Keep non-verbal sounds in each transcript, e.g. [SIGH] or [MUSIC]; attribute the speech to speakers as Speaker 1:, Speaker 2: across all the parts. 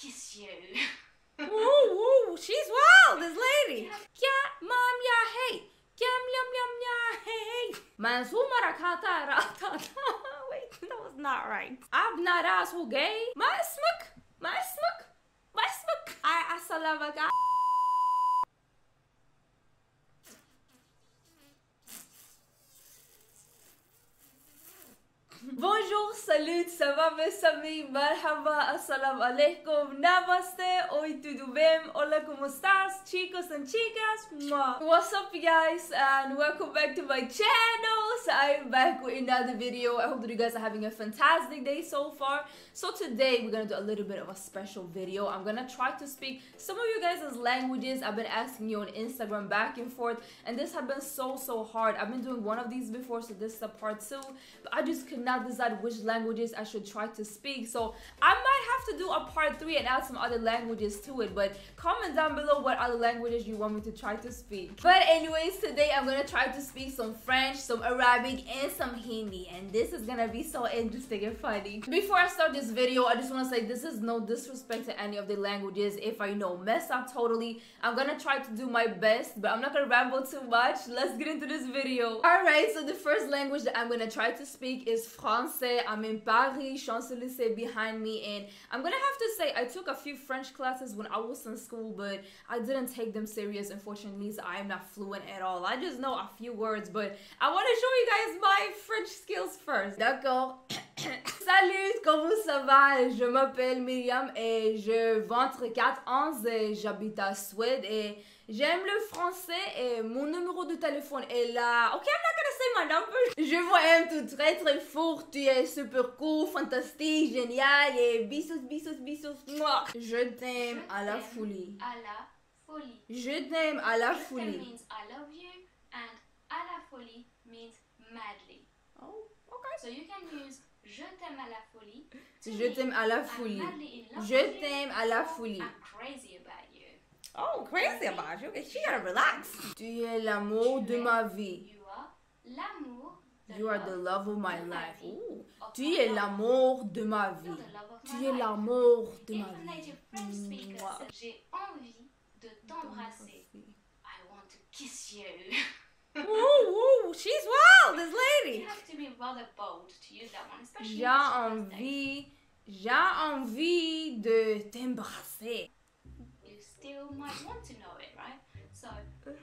Speaker 1: kiss you.
Speaker 2: Woo woo! she's wild, this lady. Hey, yum yum hey. [LAUGHS] Wait, that was not right. Abna rasu gay. My smook, my my. I asalavaga. Bonjour, salut, ça va mes amis, marhaba, assalamu alaikum, namaste, oi tudo bem, hola, como estás, chicos and chicas, Mwah. What's up guys, and welcome back to my channel, I'm back with another video, I hope that you guys are having a fantastic day so far, so today we're gonna do a little bit of a special video, I'm gonna try to speak some of you guys' languages, I've been asking you on Instagram back and forth, and this has been so, so hard, I've been doing one of these before, so this is a part two, but I just could not decide which languages I should try to speak. So I might have to do a part three and add some other languages to it. But comment down below what other languages you want me to try to speak. But anyways, today I'm gonna try to speak some French, some Arabic, and some Hindi. And this is gonna be so interesting and funny. Before I start this video, I just wanna say this is no disrespect to any of the languages. If I know mess up totally, I'm gonna try to do my best, but I'm not gonna ramble too much. Let's get into this video. Alright, so the first language that I'm gonna try to speak is Francais. I'm in Paris, Champs-Élysées behind me, and I'm gonna have to say I took a few French classes when I was in school, but I didn't take them serious, unfortunately, so I am not fluent at all. I just know a few words, but I want to show you guys my French skills first. D'accord. [COUGHS] Salut, comment ça va? Je m'appelle Myriam et je 24 ans et j'habite à Suède et J'aime le français et mon numéro de téléphone est là. Ok, I'm not gonna say my number. Je vous aime tout très très fort. Tu es super cool, fantastique, génial et bisous, bisous, bisous. Moi, je t'aime à la folie.
Speaker 1: À la folie.
Speaker 2: Je t'aime à la folie.
Speaker 1: means I love you and à la folie means madly.
Speaker 2: Oh, okay.
Speaker 1: So you can use je t'aime à la folie.
Speaker 2: Je t'aime à la folie. Je t'aime à la folie.
Speaker 1: I'm crazy about you.
Speaker 2: Oh, crazy about you. She gotta relax. Tu es l'amour de ma vie.
Speaker 1: You are l'amour.
Speaker 2: You are the love of my
Speaker 1: de ma
Speaker 2: life.
Speaker 1: vie.
Speaker 2: Ooh. Tu es l'amour de ma vie.
Speaker 1: You're the love of
Speaker 2: Tu
Speaker 1: my
Speaker 2: es
Speaker 1: life.
Speaker 2: l'amour de ma vie.
Speaker 1: J'ai envie de t'embrasser. I want to kiss you. [LAUGHS]
Speaker 2: Ooh, ooh, she's wild, this lady.
Speaker 1: You have to be rather bold to use that one, especially
Speaker 2: J'ai
Speaker 1: if it's your birthday.
Speaker 2: envie, j'ai envie de t'embrasser.
Speaker 1: You still might want to know it, right? So,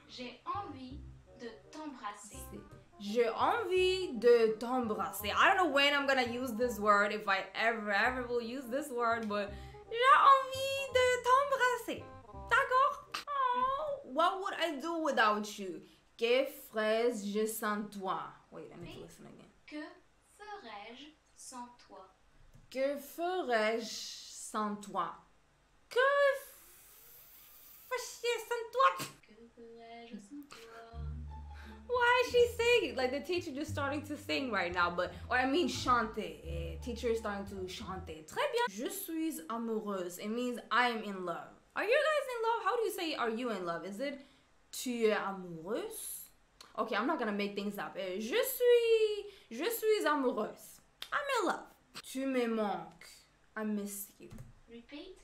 Speaker 1: j'ai envie de t'embrasser.
Speaker 2: J'ai envie de t'embrasser. I don't know when I'm gonna use this word, if I ever, ever will use this word, but j'ai envie de t'embrasser. D'accord? Oh, what would I do without you? Que ferais-je sans toi? Wait, I need to listen again.
Speaker 1: Que ferais-je sans toi?
Speaker 2: Que ferais-je sans toi? Que ferais-je sans toi?
Speaker 1: Que ferais-je sans toi?
Speaker 2: Why is she singing? Like the teacher just starting to sing right now, but or I mean chanter. Eh, teacher is starting to chanter. Très bien. Je suis amoureuse. It means I am in love. Are you guys in love? How do you say are you in love? Is it tu es amoureuse? Okay, I'm not gonna make things up. Eh, Je suis je suis amoureuse. I'm in love. Tu me manques. I miss you.
Speaker 1: Repeat.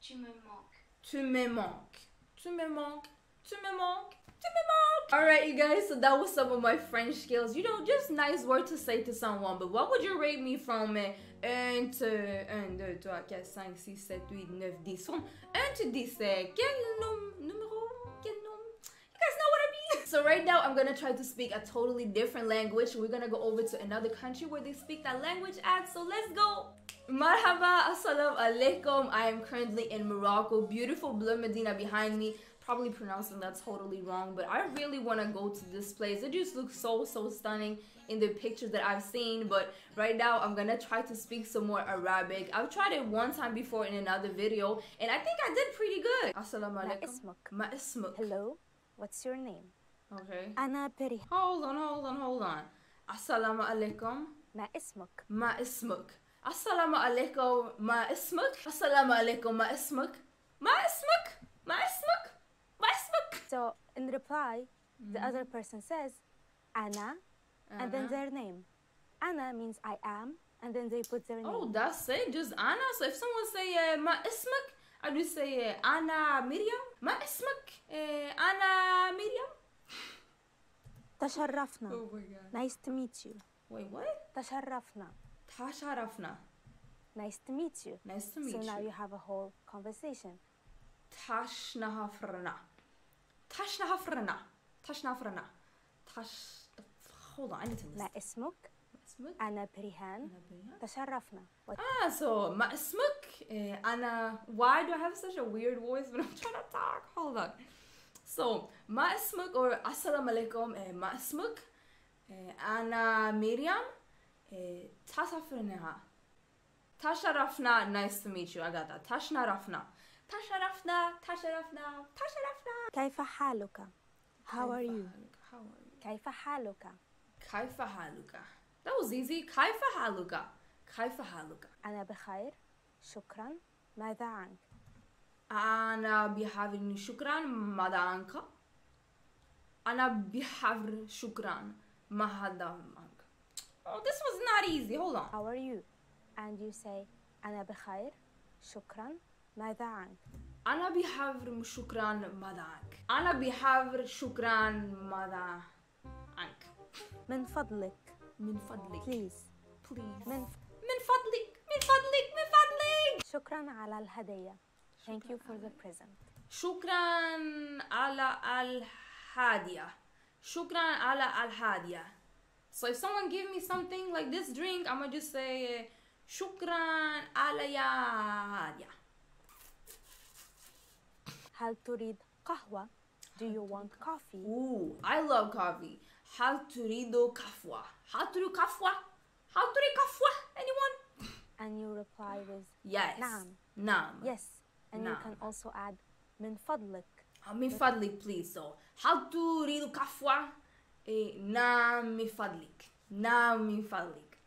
Speaker 1: Tu me manques.
Speaker 2: Tu me manques. Tu me manques. Tu me manques. Tu me manques. Alright, you guys, so that was some of my French skills. You know, just nice word to say to someone. But what would you rate me from eh, 1 to 1, 2, 3, 4, 5, 6, 7, 8, 9, 10? From 1 to 10, eh, quel num- numéro? So right now I'm gonna try to speak a totally different language. We're gonna go over to another country where they speak that language at. So let's go. Marhaba, assalamu alaikum. I am currently in Morocco. Beautiful Blue Medina behind me. Probably pronouncing that totally wrong, but I really want to go to this place. It just looks so, so stunning in the pictures that I've seen, but right now I'm gonna try to speak some more Arabic. I've tried it one time before in another video, and I think I did pretty good. Assalamu alaikum. Ma
Speaker 3: Hello, what's your name?
Speaker 2: Okay.
Speaker 3: أنا بري
Speaker 2: Hold on, hold on, hold on. Assalamu alaikum.
Speaker 3: ما اسمك
Speaker 2: ما اسمك السلام عليكم ما اسمك السلام عليكم ما اسمك ما اسمك ما اسمك ما اسمك
Speaker 3: so in reply the other person says أنا and then
Speaker 2: Uh-huh.
Speaker 3: their name أنا means I am and then they put their name.
Speaker 2: Oh, that's it. Just Anna. So if someone say uh, ma ismak, I just say uh, Anna Miriam. Ma ismak uh, Anna Miriam.
Speaker 3: تشرفنا.
Speaker 2: my god.
Speaker 3: Nice to meet you.
Speaker 2: Wait, what?
Speaker 3: تشرفنا.
Speaker 2: Tasharafna.
Speaker 3: Nice to meet you.
Speaker 2: Nice to meet
Speaker 3: so now
Speaker 2: you.
Speaker 3: you have a whole conversation.
Speaker 2: Tashnahafrana. Tashnahafrana. Tashnahafrana. Tash. Hold on, I need to
Speaker 3: ما
Speaker 2: listen.
Speaker 3: اسمك؟
Speaker 2: اسمك؟
Speaker 3: أنا بريهان.
Speaker 2: أنا بريان.
Speaker 3: تشرفنا. What
Speaker 2: Ah, so ما اسمك uh, Anna. Why do I have such a weird voice when I'm trying to talk? Hold on. So ما اسمك or alaikum uh, ما اسمك أنا مريم تسافرنا تشرفنا nice to meet you that تشرفنا تشرفنا تشرفنا تشرفنا
Speaker 3: كيف حالك؟ How are you?
Speaker 2: How are you?
Speaker 3: كيف حالك؟
Speaker 2: كيف حالك? That was easy. كيف حالك? كيف حالك?
Speaker 3: أنا بخير. شكرا. ماذا عنك؟
Speaker 2: أنا بحاول شكرا ماذا عنك؟ أنا بحاول شكرا ماذا عنك؟ Oh, this was not easy. Hold on.
Speaker 3: How are you? And you say أنا بخير. شكرا. ماذا عنك؟
Speaker 2: أنا بحاول شكرا ماذا عنك؟ أنا بحاول شكرا ماذا عنك؟
Speaker 3: من فضلك.
Speaker 2: من فضلك.
Speaker 3: Please.
Speaker 2: Please.
Speaker 3: من
Speaker 2: من فضلك. من فضلك. من فضلك.
Speaker 3: شكرا على الهدية. Thank you for the present.
Speaker 2: Shukran ala al hadia. Shukran ala al hadia. So if someone give me something like this drink, I'm gonna just say Shukran ala ya
Speaker 3: hadia. How to read kahwa? Do you want coffee?
Speaker 2: Ooh, I love coffee. How to read kahwa? How to kahwa? How to read kahwa? Anyone?
Speaker 3: And you reply with
Speaker 2: yes.
Speaker 3: Nam.
Speaker 2: Nam.
Speaker 3: Yes And you
Speaker 2: نعم.
Speaker 3: can also add من فضلك.
Speaker 2: من فضلك please so هل تريد قهوة؟ إيه نعم من فضلك نعم من فضلك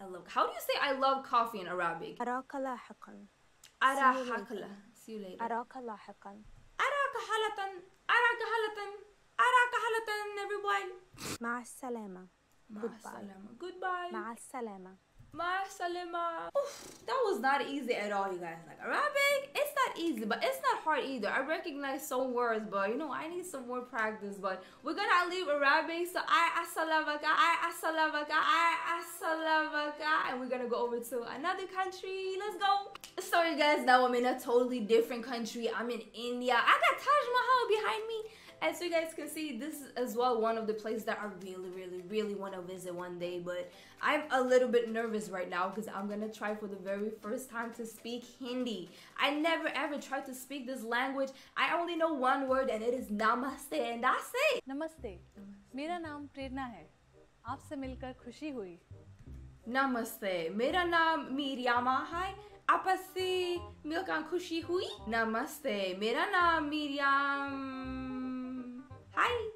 Speaker 2: I love how do you say I love coffee in Arabic
Speaker 3: أراك لاحقا.
Speaker 2: أراك هلا see you later
Speaker 3: أراك لاحقا.
Speaker 2: أراك هلة أراك هلة أراك هلة everybody
Speaker 3: مع السلامة.
Speaker 2: مع
Speaker 3: Goodbye.
Speaker 2: السلامة goodbye
Speaker 3: مع السلامة.
Speaker 2: Salima. that was not easy at all, you guys. Like Arabic, it's not easy, but it's not hard either. I recognize some words, but you know, I need some more practice. But we're gonna leave Arabic. So I asalamaka, I asalamaka, I asalamaka, and we're gonna go over to another country. Let's go. Sorry guys, now I'm in a totally different country. I'm in India. I got Taj Mahal behind me as you guys can see, this is as well one of the places that I really, really, really want to visit one day. But I'm a little bit nervous right now because I'm gonna try for the very first time to speak Hindi. I never ever tried to speak this language. I only know one word and it is namaste, and that's it.
Speaker 4: नमस्ते मेरा नाम प्रेरणा है आपसे मिलकर खुशी हुई
Speaker 2: Namaste. मेरा नाम मीरियामा है आपस से मिलकर खुशी हुई नमस्ते मेरा नाम मीरियाम Hi.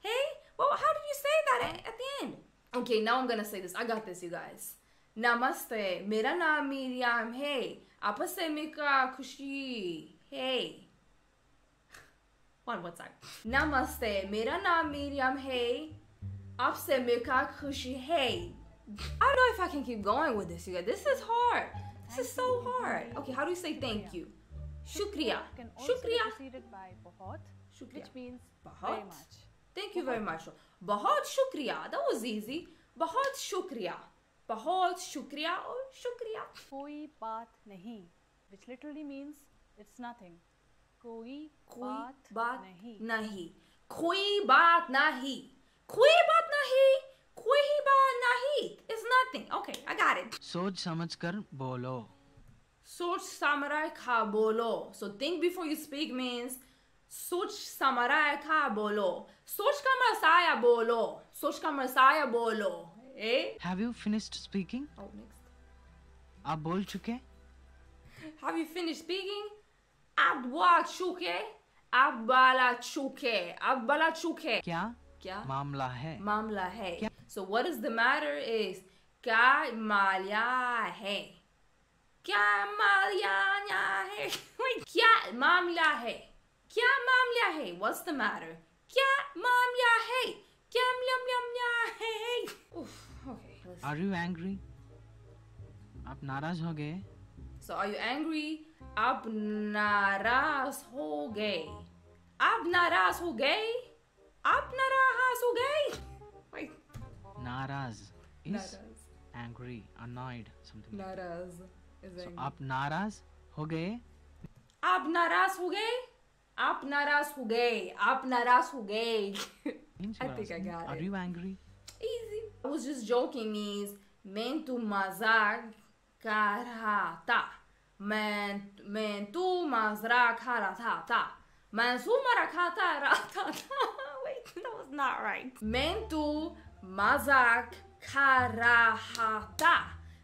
Speaker 2: Hey. Well, how did you say that at, at the end? Okay, now I'm gonna say this. I got this, you guys. Namaste. Mera naam Miriam. Hey. Apse mika kushi. Hey. One, one sec. Namaste. Mera naam Miriam. Hey. Apse mika kushi. Hey. I don't know if I can keep going with this, you guys. This is hard. This is so hard. Okay, how do you say thank you? Shukriya. Shukriya. Shukriya.
Speaker 4: Which means
Speaker 2: बहुत thank you very much बहुत शुक्रिया. That was easy बहुत शुक्रिया. बहुत शुक्रिया और शुक्रिया.
Speaker 4: कोई बात नहीं which literally means it's nothing कोई
Speaker 2: कोई
Speaker 4: बात,
Speaker 2: बात
Speaker 4: नहीं.
Speaker 2: नहीं. कोई बात नहीं. कोई बात नहीं. कोई बात नहीं. It's nothing okay I got it
Speaker 5: सोच समझकर बोलो।
Speaker 2: सोच समझ खा बोलो. So think before you speak means सोच समरा था बोलो। सोच का मसाया बोलो। सोच का मसाया बोलो। ए?
Speaker 5: हैव यू फिनिश्ड स्पीकिंग आप बोल चुके
Speaker 2: हैव यू फिनिश्ड स्पीकिंग आप बोल चुके? आप बोला चुके? आप बोला चुके?
Speaker 5: क्या?
Speaker 2: क्या?
Speaker 5: मामला है।
Speaker 2: मामला है। So what is the matter is क्या मालिया है? क्या मालिया है? [LAUGHS] क्या मामला है? क्या मामला है What's the matter क्या मामला है क्या मामला है
Speaker 5: आर यू एंग्री आप नाराज़ हो गए
Speaker 2: So are you angry? आप नाराज़ हो गए. आप नाराज़ हो गए. आप नाराज़ हो गए.
Speaker 5: नाराज़ is
Speaker 2: नाराज़.
Speaker 5: angry annoyed something like
Speaker 2: नाराज़ is
Speaker 5: so आप नाराज़ हो गए
Speaker 2: आप नाराज़ हो गए. आप नाराज हो गए. आप नाराज हो गए.
Speaker 5: means
Speaker 2: I
Speaker 5: you're
Speaker 2: think I
Speaker 5: asking,
Speaker 2: got
Speaker 5: are
Speaker 2: it.
Speaker 5: you angry
Speaker 2: Easy. I was just joking means मैं तू मजाक कर रहा था मैं मैं तू मजाक कर रहा था था मैं तू मरा खाता रहा था wait that was not right मैं तू मजाक कर रहा था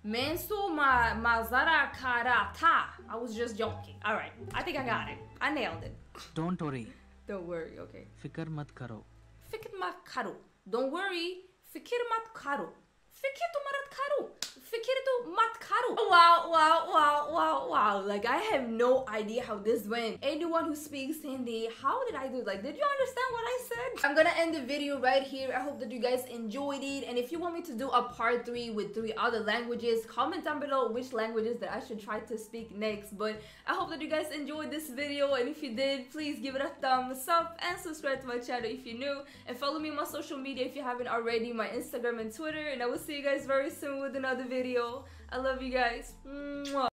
Speaker 2: Mensu ma mazara karata. I was just joking. All right. I think I got it. I nailed it.
Speaker 5: Don't worry.
Speaker 2: Don't worry. Okay.
Speaker 5: Fikir mat karo.
Speaker 2: Fikr mat karo. Don't worry. Fikir mat karo. Fikir tu marat karo. فكرته Matkaru. Wow, wow, wow, wow, wow. Like I have no idea how this went. Anyone who speaks Hindi, how did I do? Like, did you understand what I said? I'm gonna end the video right here. I hope that you guys enjoyed it. And if you want me to do a part three with three other languages, comment down below which languages that I should try to speak next. But I hope that you guys enjoyed this video. And if you did, please give it a thumbs up and subscribe to my channel if you're new. And follow me on my social media if you haven't already, my Instagram and Twitter. And I will see you guys very soon with another video video I love you guys Mwah.